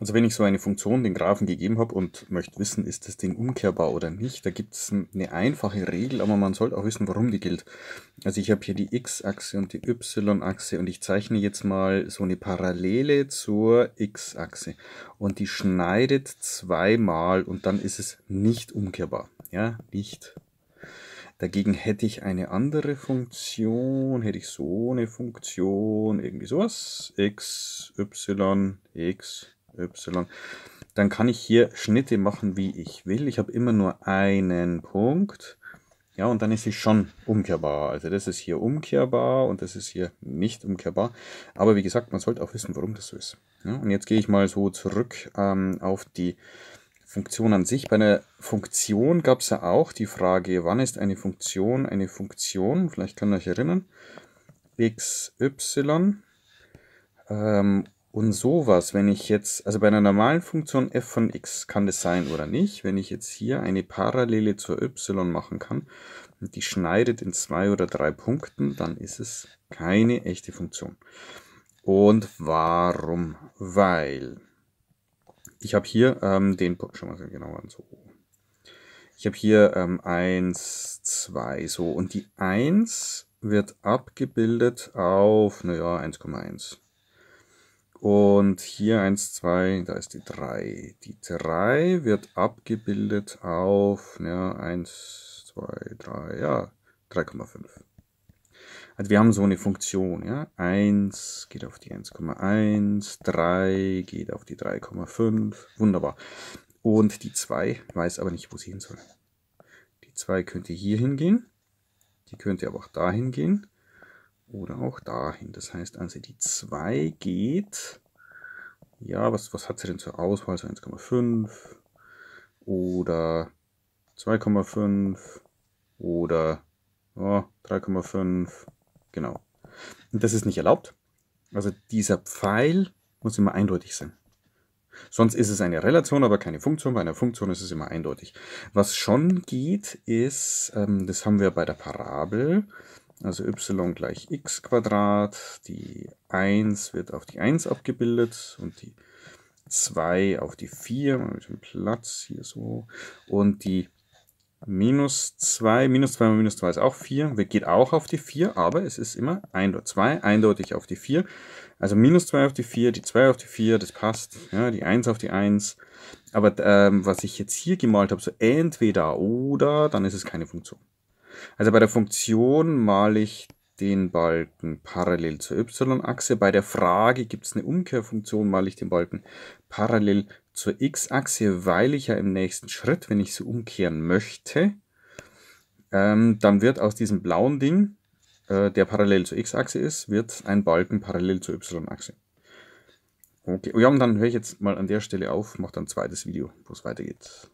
Also wenn ich so eine Funktion den Graphen gegeben habe und möchte wissen, ist das Ding umkehrbar oder nicht, da gibt es eine einfache Regel, aber man sollte auch wissen, warum die gilt. Also ich habe hier die x-Achse und die y-Achse und ich zeichne jetzt mal so eine Parallele zur x-Achse und die schneidet zweimal und dann ist es nicht umkehrbar. Ja, nicht. Dagegen hätte ich eine andere Funktion, hätte ich so eine Funktion, irgendwie sowas, x, y, x, y. Dann kann ich hier Schnitte machen, wie ich will. Ich habe immer nur einen Punkt. Ja, und dann ist sie schon umkehrbar. Also das ist hier umkehrbar und das ist hier nicht umkehrbar. Aber wie gesagt, man sollte auch wissen, warum das so ist. Ja, und jetzt gehe ich mal so zurück ähm, auf die Funktion an sich. Bei einer Funktion gab es ja auch die Frage, wann ist eine Funktion eine Funktion? Vielleicht kann ihr euch erinnern. x, y. Ähm, und sowas, wenn ich jetzt, also bei einer normalen Funktion f von x kann das sein oder nicht, wenn ich jetzt hier eine Parallele zur y machen kann und die schneidet in zwei oder drei Punkten, dann ist es keine echte Funktion. Und warum? Weil ich habe hier ähm, den, schau mal genau an, so. Ich habe hier ähm, 1, 2, so, und die 1 wird abgebildet auf, naja, 1,1. Und hier 1, 2, da ist die 3. Die 3 wird abgebildet auf ja, 1, 2, 3, ja, 3,5. Also wir haben so eine Funktion, ja. 1 geht auf die 1,1, 3 geht auf die 3,5, wunderbar. Und die 2 weiß aber nicht, wo sie hin soll. Die 2 könnte hier hingehen, die könnte aber auch dahin gehen oder auch dahin. Das heißt also, die 2 geht, ja, was, was hat sie denn zur Auswahl? So 1,5 oder 2,5 oder oh, 3,5, genau. Und das ist nicht erlaubt. Also dieser Pfeil muss immer eindeutig sein. Sonst ist es eine Relation, aber keine Funktion. Bei einer Funktion ist es immer eindeutig. Was schon geht, ist, ähm, das haben wir bei der Parabel, also y gleich x Quadrat, die 1 wird auf die 1 abgebildet und die 2 auf die 4, mal mit dem Platz hier so, und die minus 2, minus 2 mal minus 2 ist auch 4, geht auch auf die 4, aber es ist immer 1 oder 2, eindeutig auf die 4. Also minus 2 auf die 4, die 2 auf die 4, das passt, ja, die 1 auf die 1. Aber ähm, was ich jetzt hier gemalt habe, so entweder oder, dann ist es keine Funktion. Also bei der Funktion male ich den Balken parallel zur y-Achse. Bei der Frage gibt es eine Umkehrfunktion, male ich den Balken parallel zur x-Achse, weil ich ja im nächsten Schritt, wenn ich sie umkehren möchte, ähm, dann wird aus diesem blauen Ding, äh, der parallel zur x-Achse ist, wird ein Balken parallel zur y-Achse. Okay, ja, und dann höre ich jetzt mal an der Stelle auf, mache dann ein zweites Video, wo es weitergeht.